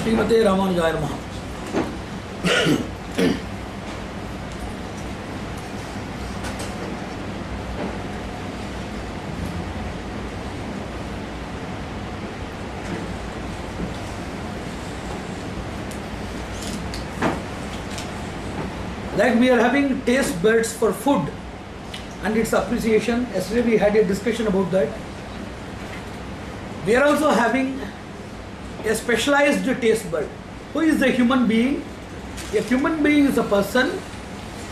ஸ்ரீமதே ராமானுஜாய நமஹ Like we are having taste buds for food and its appreciation. Yesterday we had a discussion about that. We are also having a specialized taste bud. Who is a human being? A human being is a person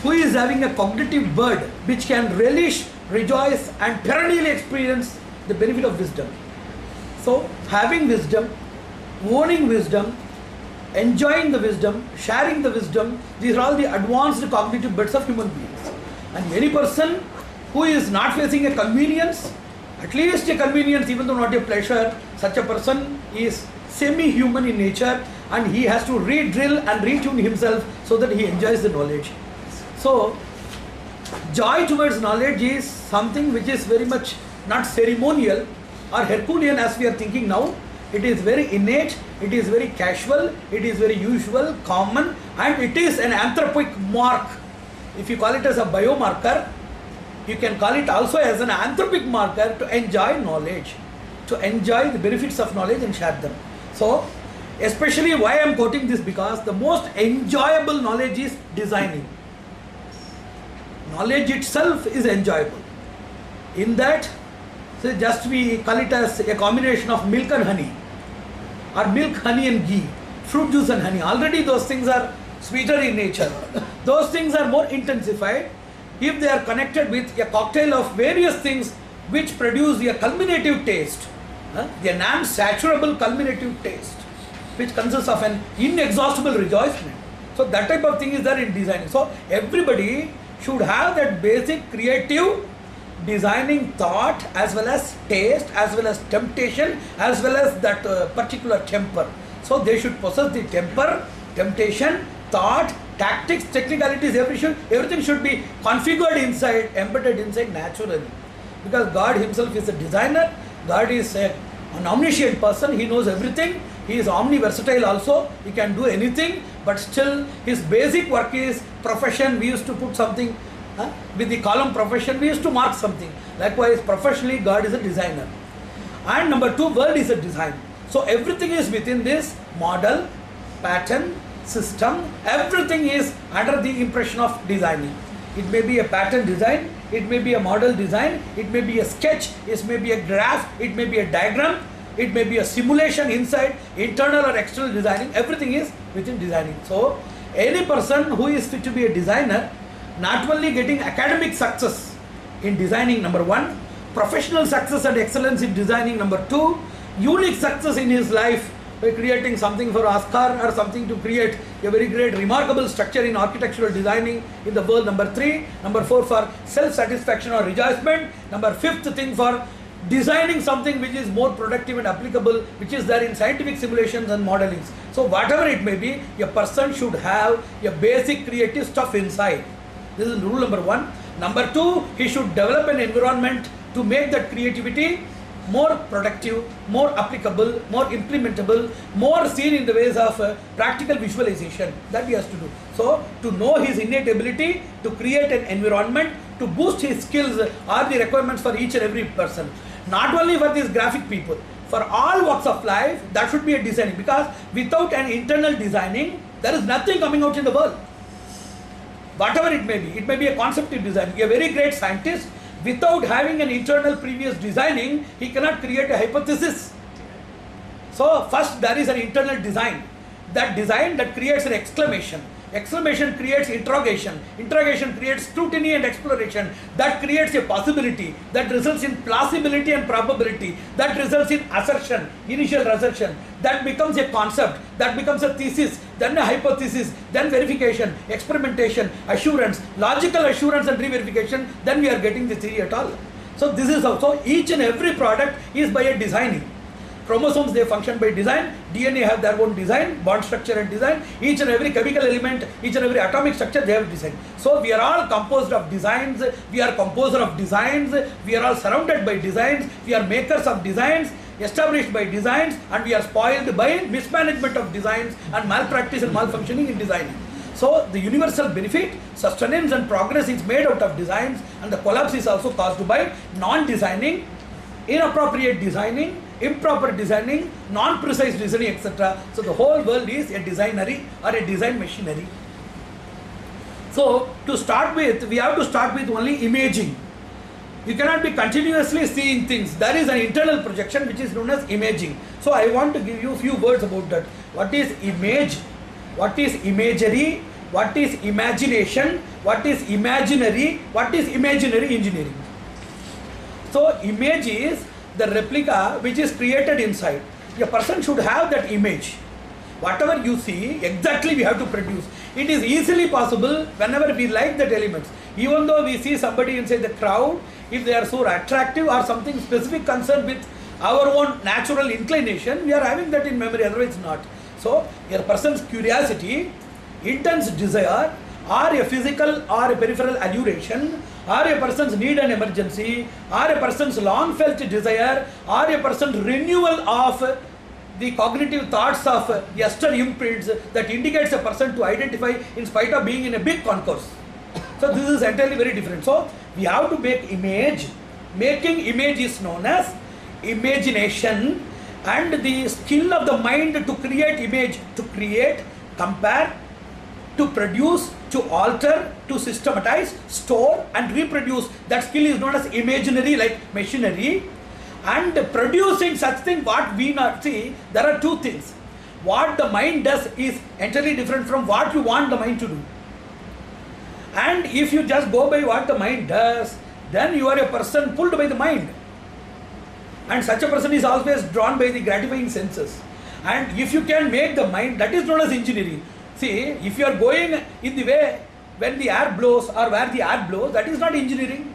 who is having a cognitive bud which can relish, rejoice, and perennially experience the benefit of wisdom. So, having wisdom, owning wisdom, enjoying the wisdom, sharing the wisdom, these are all the advanced cognitive buds of human beings. And any person who is not facing a convenience, at least a convenience, even though not a pleasure, such a person is semi human in nature and he has to re drill and retune himself so that he enjoys the knowledge. So, joy towards knowledge is something which is very much not ceremonial or Herculean as we are thinking now. It is very innate, it is very casual, it is very usual, common, and it is an anthropic mark. If you call it as a biomarker, you can call it also as an anthropic marker to enjoy knowledge, to enjoy the benefits of knowledge and share them. So, especially why I am quoting this because the most enjoyable knowledge is designing. Knowledge itself is enjoyable. In that, so just we call it as a combination of milk and honey, or milk, honey, and ghee, fruit juice and honey. Already those things are sweeter in nature. those things are more intensified if they are connected with a cocktail of various things which produce a culminative taste, uh, the non-saturable culminative taste, which consists of an inexhaustible rejoicement. So that type of thing is there in designing. So everybody should have that basic creative designing thought as well as taste as well as temptation as well as that uh, particular temper so they should possess the temper temptation thought tactics technicalities everything everything should be configured inside embedded inside naturally because god himself is a designer god is a, an omniscient person he knows everything he is omniversatile also he can do anything but still his basic work is profession we used to put something Huh? With the column profession, we used to mark something. Likewise, professionally, God is a designer. And number two, world is a design. So everything is within this model, pattern, system. Everything is under the impression of designing. It may be a pattern design, it may be a model design, it may be a sketch, it may be a graph, it may be a diagram, it may be a simulation inside, internal or external designing. Everything is within designing. So any person who is fit to be a designer not only getting academic success in designing number one professional success and excellence in designing number two unique success in his life by creating something for oscar or something to create a very great remarkable structure in architectural designing in the world. Number three. Number four for self satisfaction or rejoicement. Number fifth thing for designing something which is more productive and applicable which is there in scientific simulations and modelings. So whatever it may be a person should have a basic creative stuff inside. This is rule number one. Number two, he should develop an environment to make that creativity more productive, more applicable, more implementable, more seen in the ways of uh, practical visualization that he has to do. So, to know his innate ability to create an environment to boost his skills are the requirements for each and every person. Not only for these graphic people, for all walks of life, that should be a designing because without an internal designing, there is nothing coming out in the world whatever it may be. It may be a conceptual design. A very great scientist, without having an internal previous designing, he cannot create a hypothesis. So first there is an internal design. That design that creates an exclamation. Exclamation creates interrogation. Interrogation creates scrutiny and exploration. That creates a possibility. That results in plausibility and probability. That results in assertion, initial assertion. That becomes a concept. That becomes a thesis. Then a hypothesis. Then verification, experimentation, assurance, logical assurance and re-verification. Then we are getting the theory at all. So this is how. So each and every product is by a designing chromosomes they function by design dna have their own design bond structure and design each and every chemical element each and every atomic structure they have design so we are all composed of designs we are composer of designs we are all surrounded by designs we are makers of designs established by designs and we are spoiled by mismanagement of designs and malpractice and malfunctioning in designing. So the universal benefit, sustenance and progress is made out of designs and the collapse is also caused by non-designing, inappropriate designing, improper designing, non-precise designing, etc. So the whole world is a designery or a design machinery. So to start with, we have to start with only imaging. You cannot be continuously seeing things. There is an internal projection which is known as imaging. So I want to give you a few words about that. What is image? What is imagery? What is imagination? What is imaginary? What is imaginary engineering? So image is the replica which is created inside. A person should have that image. Whatever you see, exactly we have to produce. It is easily possible whenever we like that elements. Even though we see somebody inside the crowd, if they are so attractive or something specific concerned with our own natural inclination, we are having that in memory, otherwise not. So, a person's curiosity, intense desire, or a physical or a peripheral alluration, or a person's need and emergency, or a person's long felt desire, or a person's renewal of the cognitive thoughts of yester imprints that indicates a person to identify in spite of being in a big concourse. So this is entirely very different. So we have to make image. Making image is known as imagination and the skill of the mind to create image, to create, compare, to produce, to alter, to systematize, store and reproduce. That skill is known as imaginary like machinery and producing such thing what we not see there are two things. What the mind does is entirely different from what you want the mind to do. And if you just go by what the mind does then you are a person pulled by the mind. And such a person is always drawn by the gratifying senses. And if you can make the mind that is known as engineering. See if you are going in the way when the air blows or where the air blows that is not engineering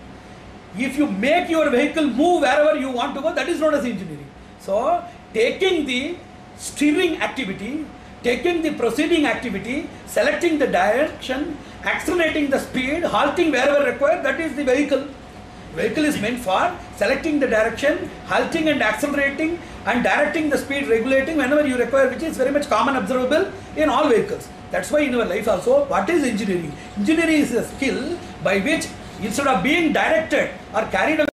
if you make your vehicle move wherever you want to go, that is known as engineering. So, taking the steering activity, taking the proceeding activity, selecting the direction, accelerating the speed, halting wherever required, that is the vehicle. Vehicle is meant for selecting the direction, halting and accelerating and directing the speed, regulating whenever you require, which is very much common observable in all vehicles. That's why in our life also, what is engineering? Engineering is a skill by which instead of being directed or carried away